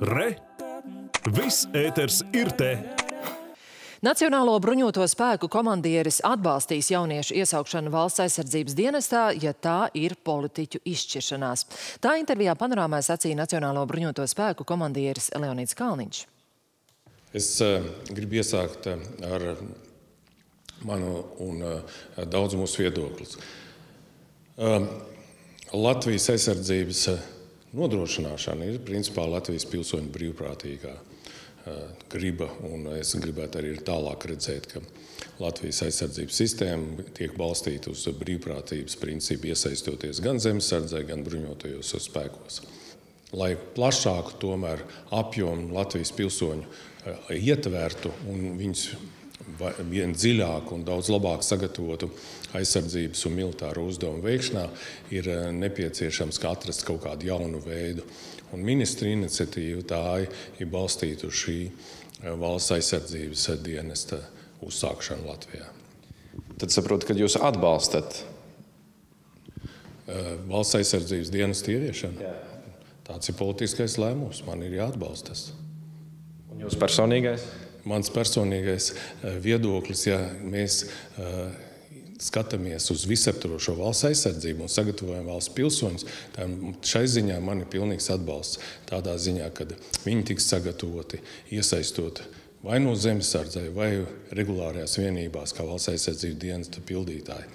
Re! Viss ēters ir te! Nacionālo bruņoto spēku komandieris atbalstīs jauniešu iesaukšanu valsts aizsardzības dienestā, ja tā ir politiķu izšķiršanās. Tā intervijā panorāmā sacīja Nacionālo bruņoto spēku komandieris Leonīds Kalniņš. Es uh, gribu iesākt uh, ar manu un uh, daudz mūsu viedoklis. Latvijas aizsardzības nodrošināšana ir principā Latvijas pilsoņu brīvprātīgā griba. Es gribētu arī tālāk redzēt, ka Latvijas aizsardzības sistēma tiek balstīta uz brīvprātības principu, iesaistoties gan zemesardzē, gan bruņotajos spēkos. Lai plašāku tomēr apjomu Latvijas pilsoņu ietvertu un viņus vien dziļāku un daudz labāk sagatavotu aizsardzības un militāro uzdevumu veikšanā, ir nepieciešams atrast kaut kādu jaunu veidu. Un ministra iniciatīva tā ir balstīta uz šī valsts aizsardzības dienesta uzsākšanu Latvijā. Tad saprotu, ka jūs atbalstat valsts aizsardzības dienesta ieviešanu. Jā. Tāds ir politiskais lēmums. Man ir jāatbalsta tas. Un jūs personīgais? Mans personīgais viedoklis, ja mēs skatāmies uz visaptvarošo valsts aizsardzību un sagatavojam valsts pilsoņus, tad šai ziņā man ir pilnīgs atbalsts. Tādā ziņā, ka viņi tiks sagatavoti, iesaistot vai no zemesardzē, vai regulārajās vienībās, kā valsts aizsardzības dienesta pildītāji.